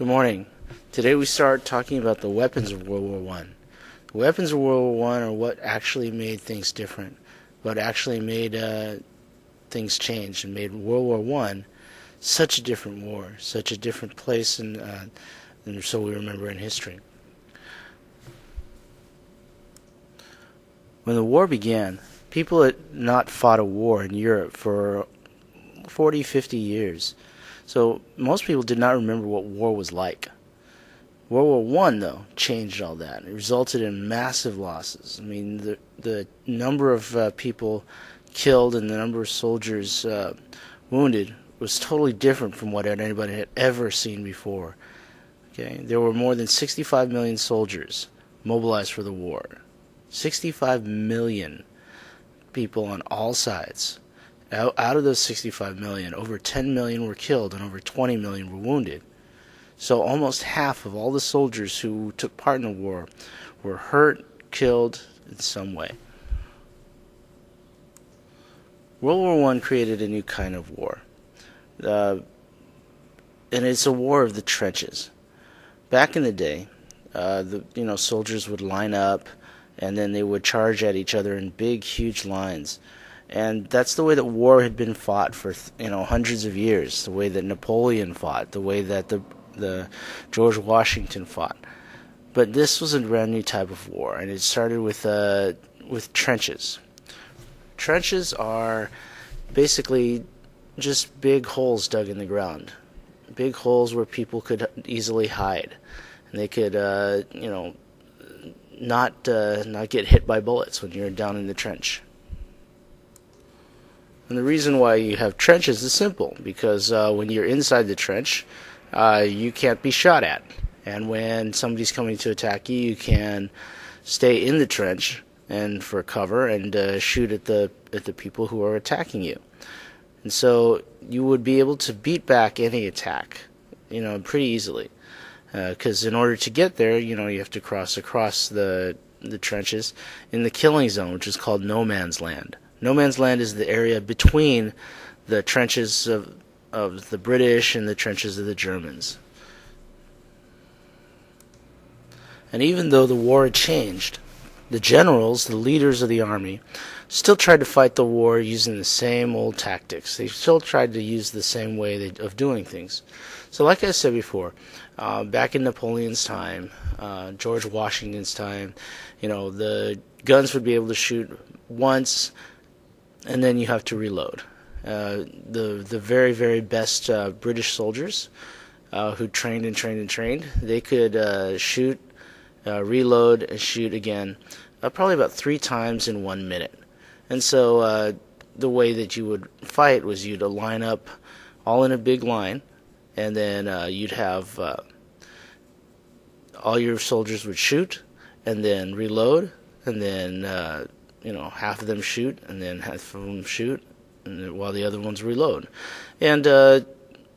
Good morning. Today we start talking about the weapons of World War One. The weapons of World War One are what actually made things different, what actually made uh, things change, and made World War One such a different war, such a different place, and, uh, and so we remember in history. When the war began, people had not fought a war in Europe for 40, 50 years. So most people did not remember what war was like. World War One, though, changed all that. It resulted in massive losses. I mean, the the number of uh, people killed and the number of soldiers uh, wounded was totally different from what anybody had ever seen before. Okay, there were more than 65 million soldiers mobilized for the war. 65 million people on all sides. Out, of those 65 million, over 10 million were killed and over 20 million were wounded. So almost half of all the soldiers who took part in the war were hurt, killed in some way. World War One created a new kind of war, uh, and it's a war of the trenches. Back in the day, uh, the you know soldiers would line up, and then they would charge at each other in big, huge lines, and that's the way that war had been fought for you know hundreds of years. The way that Napoleon fought, the way that the the George Washington fought. But this was a brand new type of war, and it started with uh, with trenches. Trenches are basically just big holes dug in the ground, big holes where people could easily hide, and they could, uh, you know, not uh, not get hit by bullets when you're down in the trench. And the reason why you have trenches is simple because uh, when you're inside the trench, uh, you can't be shot at. And when somebody's coming to attack you, you can stay in the trench and for cover and uh, shoot at the at the people who are attacking you. And so you would be able to beat back any attack, you know, pretty easily. Because uh, in order to get there, you know, you have to cross across the the trenches in the killing zone, which is called no man's land. No man's land is the area between the trenches of of the British and the trenches of the Germans. And even though the war had changed, the generals, the leaders of the army, still tried to fight the war using the same old tactics. They still tried to use the same way of doing things. So, like I said before, uh, back in Napoleon's time, uh, George Washington's time, you know, the guns would be able to shoot once, and then you have to reload. Uh, the the very very best uh, British soldiers uh, who trained and trained and trained. They could uh, shoot, uh, reload, and shoot again, probably about three times in one minute. And so the way that you would fight was you'd line up all in a big line, and then you'd have all your soldiers would shoot, and then reload, and then you know half of them shoot, and then half of them shoot, while the other ones reload. And uh,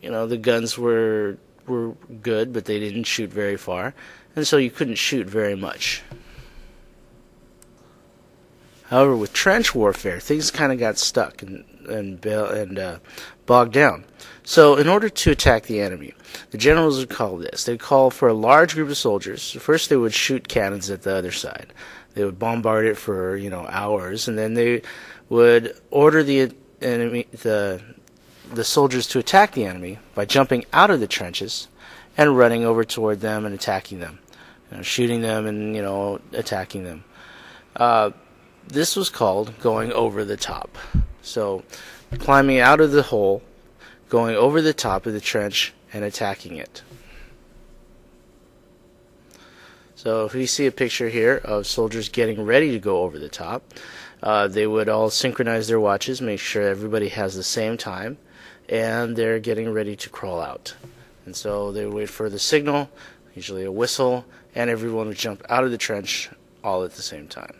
you know the guns were were good, but they didn't shoot very far, and so you couldn't shoot very much. However, with trench warfare, things kind of got stuck and and and uh, bogged down. So, in order to attack the enemy, the generals would call this. They'd call for a large group of soldiers. First, they would shoot cannons at the other side. They would bombard it for you know hours, and then they would order the enemy the the soldiers to attack the enemy by jumping out of the trenches and running over toward them and attacking them, you know, shooting them and you know attacking them. Uh, this was called going over the top. So, climbing out of the hole, going over the top of the trench and attacking it. So, if we see a picture here of soldiers getting ready to go over the top, uh, they would all synchronize their watches, make sure everybody has the same time, and they're getting ready to crawl out. And so they wait for the signal, usually a whistle, and everyone would jump out of the trench all at the same time.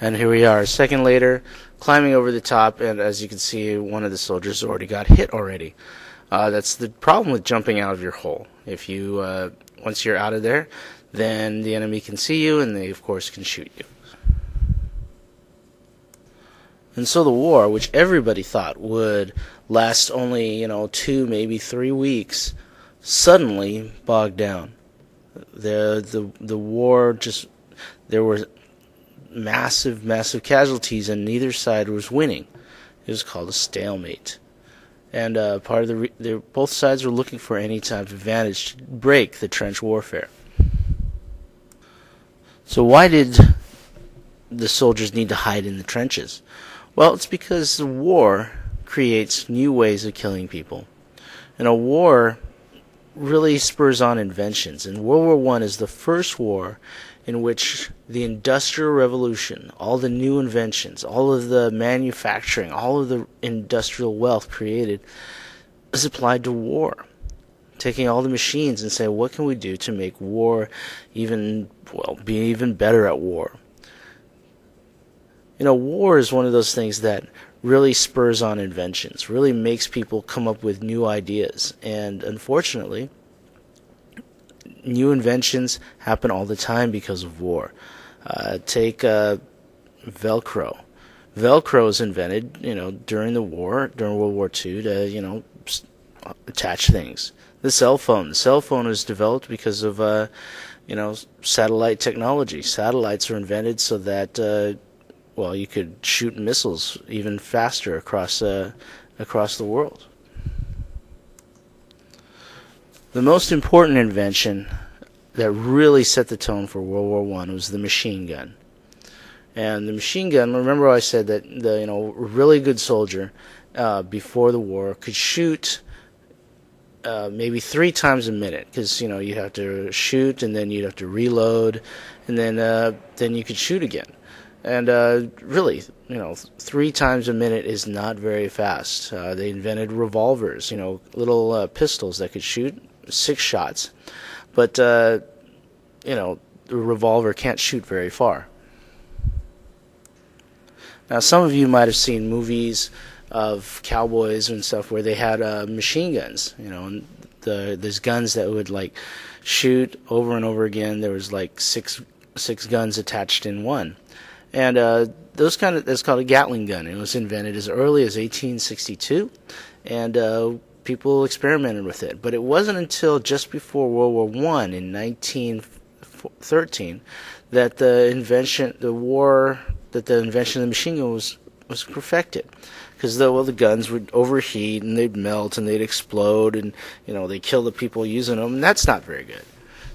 And here we are, a second later, climbing over the top, and as you can see, one of the soldiers already got hit already. Uh, that's the problem with jumping out of your hole. If you uh, once you're out of there, then the enemy can see you, and they of course can shoot you. And so the war, which everybody thought would last only, you know, two, maybe three weeks, suddenly bogged down. The the the war just there were massive massive casualties and neither side was winning. It was called a stalemate. And uh, part of the re- both sides were looking for any type of advantage to break the trench warfare. So why did the soldiers need to hide in the trenches? Well, it's because the war creates new ways of killing people. And a war really spurs on inventions. And World War One is the first war in which the Industrial Revolution, all the new inventions, all of the manufacturing, all of the industrial wealth created is applied to war. Taking all the machines and saying, what can we do to make war even, well, be even better at war? You know, war is one of those things that really spurs on inventions, really makes people come up with new ideas. And unfortunately, new inventions happen all the time because of war. Uh, take uh, Velcro. Velcro was invented, you know, during the war, during World War II, to you know attach things. The cell phone. The cell phone was developed because of uh, you know satellite technology. Satellites were invented so that uh, well, you could shoot missiles even faster across uh, across the world. The most important invention that really set the tone for World War One was the machine gun. And the machine gun, remember I said that the you know really good soldier uh, before the war could shoot uh, maybe three times a minute because you know you have to shoot and then you'd have to reload and then uh, then you could shoot again. And uh, really, you know, three times a minute is not very fast. Uh, they invented revolvers, you know, little uh, pistols that could shoot six shots, but uh, you know, the revolver can't shoot very far. Now, some of you might have seen movies of cowboys and stuff where they had uh, machine guns, you know, and the there's guns that would like shoot over and over again. There was like six six guns attached in one and uh, those kind of that's called a Gatling gun. It was invented as early as 1862, and uh, people experimented with it. But it wasn't until just before World War One in 1913 that the invention, the war, that the invention of the machine gun was was perfected. Because the well, the guns would overheat and they'd melt and they'd explode and you know they kill the people using them, and that's not very good.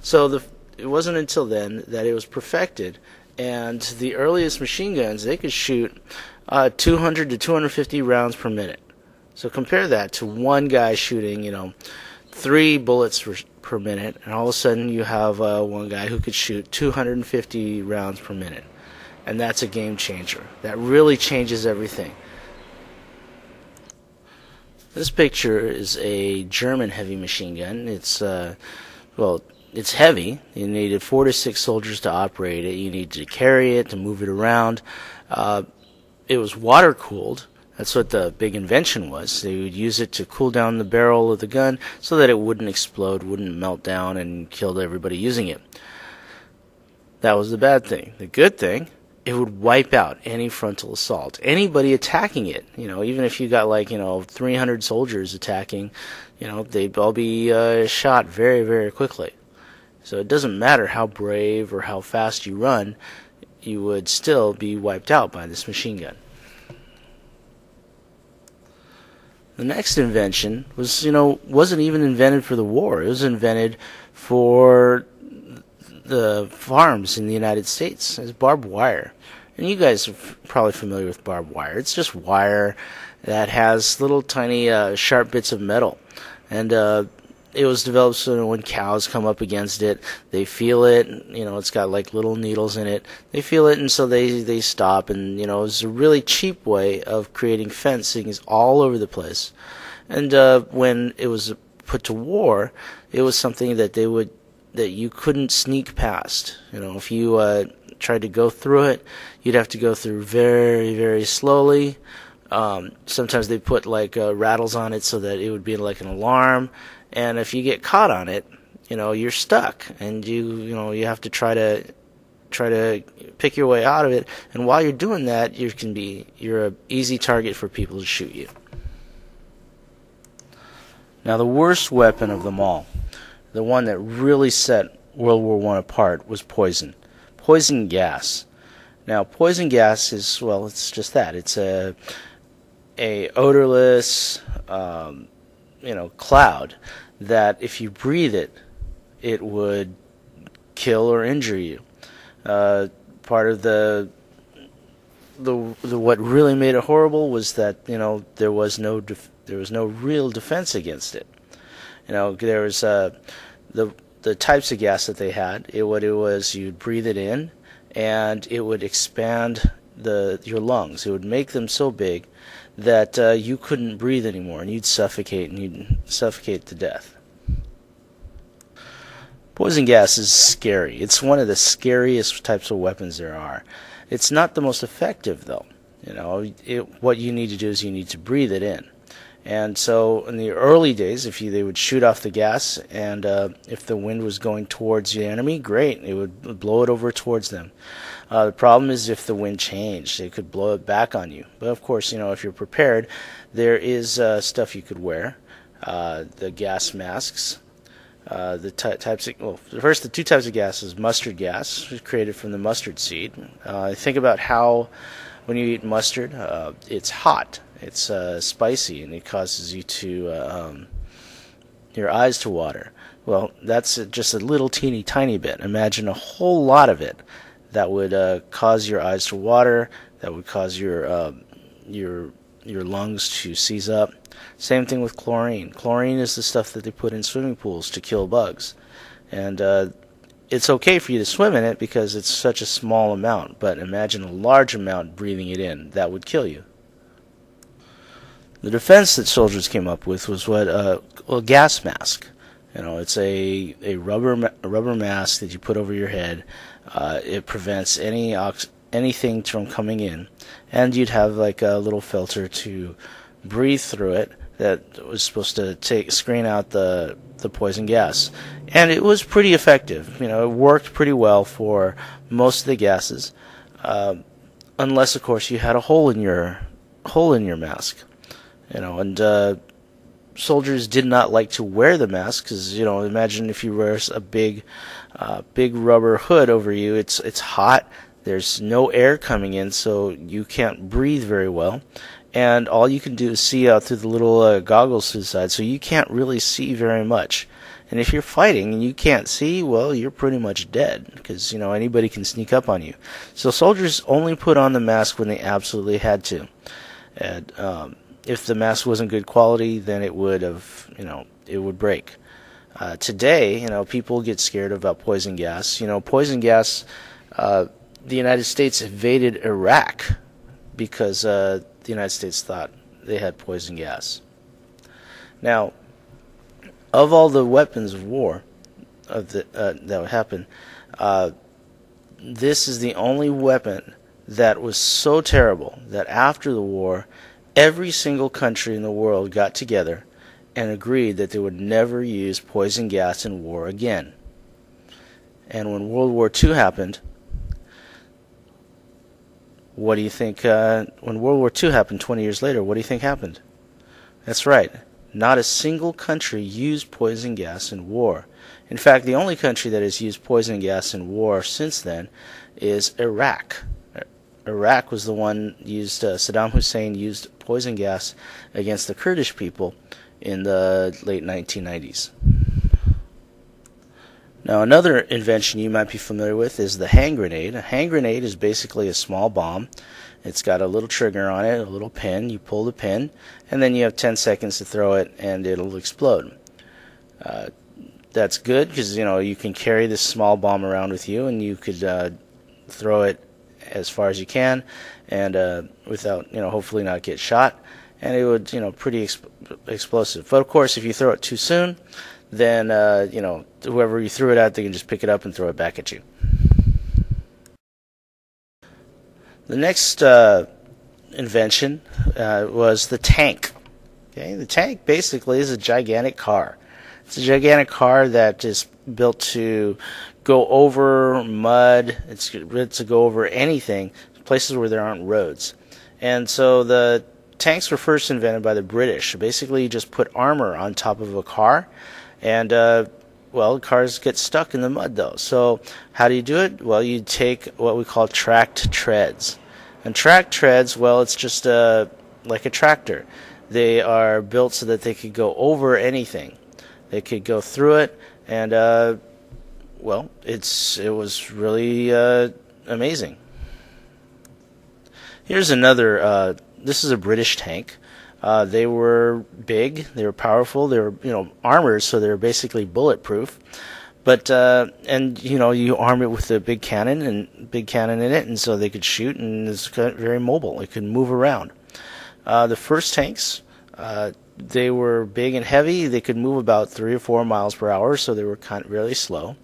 So the it wasn't until then that it was perfected and the earliest machine guns they could shoot uh, 200 to 250 rounds per minute. So compare that to one guy shooting, you know, three bullets per, minute, and all of a sudden you have uh, one guy who could shoot 250 rounds per minute, and that's a game changer. That really changes everything. This picture is a German heavy machine gun. It's uh, well, it's heavy. You needed four to six soldiers to operate it. You needed to carry it, to move it around. Uh, it was water cooled. That's what the big invention was. They would use it to cool down the barrel of the gun so that it wouldn't explode, wouldn't melt down, and kill everybody using it. That was the bad thing. The good thing, it would wipe out any frontal assault. Anybody attacking it, you know, even if you got like, you know, 300 soldiers attacking, you know, they'd all be uh, shot very, very quickly. So it doesn't matter how brave or how fast you run, you would still be wiped out by this machine gun. The next invention was, you know, wasn't even invented for the war. It was invented for the farms in the United States as barbed wire. And you guys are probably familiar with barbed wire. It's just wire that has little tiny uh, sharp bits of metal. And uh, it was developed so that when cows come up against it, they feel it. You know, it's got like little needles in it. They feel it, and so they they stop. And you know, it's a really cheap way of creating fencings all over the place. And uh, when it was put to war, it was something that they would that you couldn't sneak past. You know, if you uh, tried to go through it, you'd have to go through very very slowly. Um, sometimes they put like uh, rattles on it so that it would be like an alarm and if you get caught on it, you know you're stuck, and you you know you have to try to try to pick your way out of it. And while you're doing that, you can be you're an easy target for people to shoot you. Now the worst weapon of them all the one that really set World War One apart was poison, poison gas. Now, poison gas is well, it's just that. It's a a odorless, um, you know, cloud that if you breathe it, it would kill or injure you. Uh, part of the, the the what really made it horrible was that you know there was no def- there was no real defense against it. You know, there was uh, the the types of gas that they had. It what it was you'd breathe it in, and it would expand the your lungs. It would make them so big that uh, you couldn't breathe anymore, and you'd suffocate, and you'd suffocate to death. Poison gas is scary. It's one of the scariest types of weapons there are. It's not the most effective, though. You know, it, what you need to do is you need to breathe it in. And so, in the early days, if you, they would shoot off the gas, and uh, if the wind was going towards the enemy, great, it would blow it over towards them. Uh, the problem is if the wind changed, it could blow it back on you. But of course, you know, if you're prepared, there is uh, stuff you could wear. Uh, the gas masks, uh, the ty- types of well, first the two types of gases: mustard gas, which is created from the mustard seed. Uh, think about how when you eat mustard, uh, it's hot, it's spicy, and it causes you to um, your eyes to water. Well, that's just a little teeny tiny bit. Imagine a whole lot of it that would uh, cause your eyes to water, that would cause your your your lungs to seize up. Same thing with chlorine. Chlorine is the stuff that they put in swimming pools to kill bugs. And uh, it's okay for you to swim in it because it's such a small amount, but imagine a large amount breathing it in. That would kill you. The defense that soldiers came up with was what uh, a gas mask. You know, it's a a rubber a rubber mask that you put over your head. Uh, it prevents any ox- anything from coming in, and you'd have like a little filter to breathe through it that was supposed to take screen out the the poison gas, and it was pretty effective. You know, it worked pretty well for most of the gases, uh, unless of course you had a hole in your hole in your mask. You know, and uh, soldiers did not like to wear the mask because you know, imagine if you wear a big, uh, big rubber hood over you. It's it's hot. There's no air coming in, so you can't breathe very well and all you can do is see out through the little uh, goggles to the side, so you can't really see very much. And if you're fighting and you can't see, well, you're pretty much dead because you know anybody can sneak up on you. So soldiers only put on the mask when they absolutely had to. And um, if the mask wasn't good quality, then it would have, you know, it would break. Uh, today, you know, people get scared about poison gas. You know, poison gas. Uh, the United States invaded Iraq because uh, the United States thought they had poison gas. Now, of all the weapons of war of the, uh, that would happen, uh, this is the only weapon that was so terrible that after the war, every single country in the world got together and agreed that they would never use poison gas in war again. And when World War II happened, what do you think uh, when World War II happened 20 years later? What do you think happened? That's right. Not a single country used poison gas in war. In fact, the only country that has used poison gas in war since then is Iraq. Iraq was the one used. Uh, Saddam Hussein used poison gas against the Kurdish people in the late 1990s. Now, another invention you might be familiar with is the hand grenade. A hand grenade is basically a small bomb. It's got a little trigger on it, a little pin. You pull the pin, and then you have 10 seconds to throw it, and it'll explode. Uh, that's good because you know you can carry this small bomb around with you, and you could uh, throw it as far as you can, and uh, without you know hopefully not get shot. And it would you know pretty exp- explosive. But of course, if you throw it too soon, then uh, you know whoever you threw it at, they can just pick it up and throw it back at you. The next uh, invention uh, was the tank. Okay, the tank basically is a gigantic car. It's a gigantic car that is built to go over mud. It's built to go over anything, places where there aren't roads. And so the tanks were first invented by the British. Basically, you just put armor on top of a car and uh, well, cars get stuck in the mud though. So how do you do it? Well, you take what we call tracked treads. And tracked treads, well, it's just uh, like a tractor. They are built so that they could go over anything. They could go through it, and uh, well, it's it was really uh, amazing. Here's another. Uh, this is a British tank. Uh, they were big, they were powerful, they were you know armored, so they were basically bulletproof. But uh, and you know you arm it with a big cannon and big cannon in it, and so they could shoot, and it's very mobile. It could move around. Uh, the first tanks, uh, they were big and heavy. They could move about three or four miles per hour, so they were kind of really slow.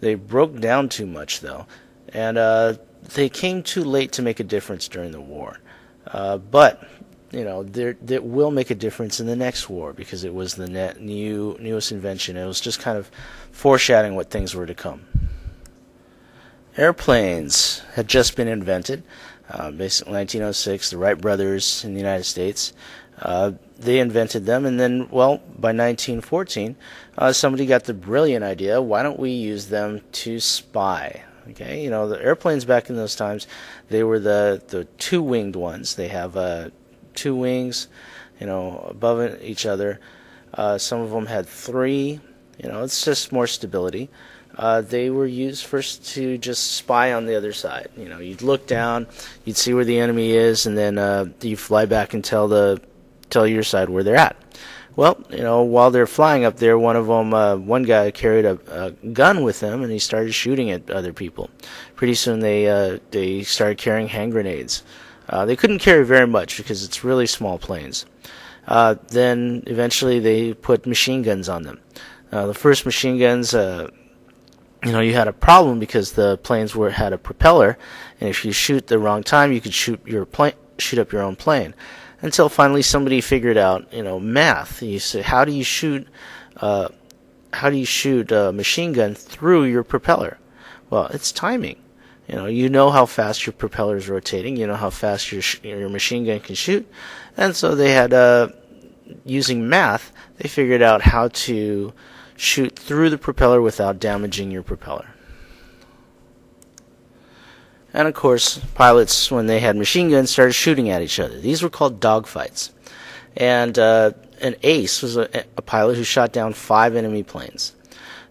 They broke down too much though, and uh, they came too late to make a difference during the war. Uh, but you know, that will make a difference in the next war because it was the net new newest invention. It was just kind of foreshadowing what things were to come. Airplanes had just been invented. Uh, basically, 1906, the Wright brothers in the United States, uh, they invented them, and then, well, by 1914, uh, somebody got the brilliant idea: why don't we use them to spy? Okay, you know, the airplanes back in those times, they were the the two winged ones. They have uh, two wings, you know, above each other. Uh, some of them had three. You know, it's just more stability. Uh, they were used first to just spy on the other side. You know, you'd look down, you'd see where the enemy is, and then uh, you fly back and tell the tell your side where they're at. Well, you know, while they're flying up there, one of them, uh, one guy carried a, a, gun with him, and he started shooting at other people. Pretty soon, they uh, they started carrying hand grenades. Uh, they couldn't carry very much because it's really small planes. Uh, then eventually they put machine guns on them. Uh, the first machine guns, uh, you know, you had a problem because the planes were had a propeller, and if you shoot the wrong time, you could shoot your plane, shoot up your own plane. Until finally somebody figured out, you know, math. You say, how do you shoot, uh, how do you shoot a machine gun through your propeller? Well, it's timing. You know, you know how fast your propeller is rotating. You know how fast your sh- your machine gun can shoot, and so they had uh, using math. They figured out how to shoot through the propeller without damaging your propeller. And of course, pilots, when they had machine guns, started shooting at each other. These were called dogfights. And uh, an ace was a, a pilot who shot down five enemy planes.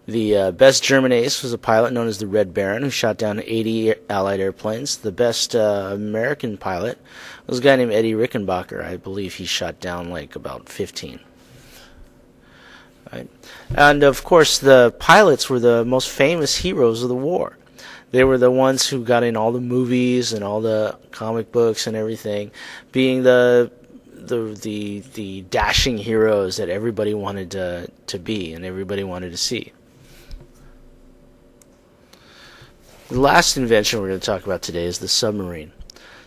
The uh, best German ace was a pilot known as the Red Baron, who shot down 80 Allied airplanes. The best uh, American pilot was a guy named Eddie Rickenbacker. I believe he shot down like about 15. Right? And of course, the pilots were the most famous heroes of the war. They were the ones who got in all the movies and all the comic books and everything, being the the the the dashing heroes that everybody wanted to to be and everybody wanted to see. The last invention we're going to talk about today is the submarine.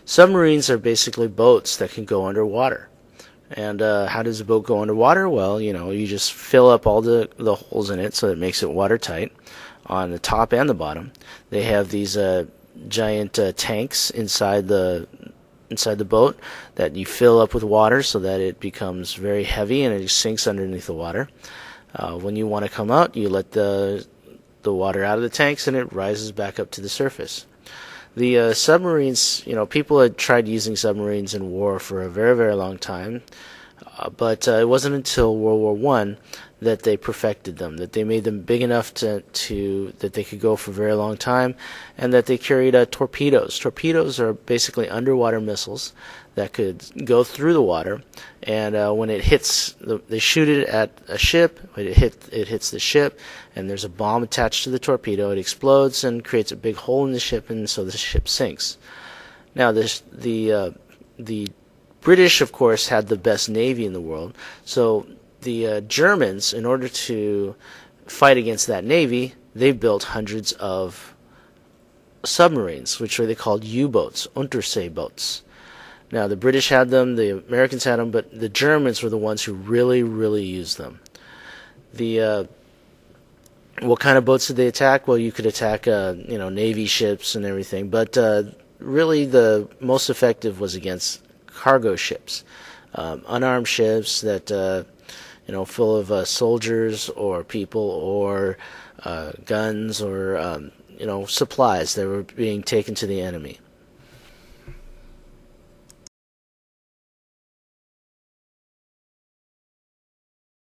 Submarines are basically boats that can go underwater. And uh, how does a boat go underwater? Well, you know, you just fill up all the, the holes in it so it makes it watertight on the top and the bottom. They have these uh, giant uh, tanks inside the inside the boat that you fill up with water so that it becomes very heavy and it sinks underneath the water. Uh, when you want to come out, you let the the water out of the tanks and it rises back up to the surface. The uh, submarines, you know, people had tried using submarines in war for a very, very long time, but uh, it wasn't until World War One that they perfected them, that they made them big enough to, to that they could go for a very long time, and that they carried uh, torpedoes. Torpedoes are basically underwater missiles that could go through the water, and uh, when it hits, the, they shoot it at a ship. It hit, it hits the ship, and there's a bomb attached to the torpedo. It explodes and creates a big hole in the ship, and so the ship sinks. Now, this, the uh, the British, of course, had the best navy in the world. So the uh, Germans, in order to fight against that navy, they built hundreds of submarines, which are they called U-boats, Unterseeboats. Now, the British had them, the Americans had them, but the Germans were the ones who really, really used them. The uh, what kind of boats did they attack? Well, you could attack, uh, you know, navy ships and everything, but uh, really the most effective was against cargo ships, um, unarmed ships that, uh, you know, full of uh, soldiers or people or uh, guns or um, you know supplies that were being taken to the enemy.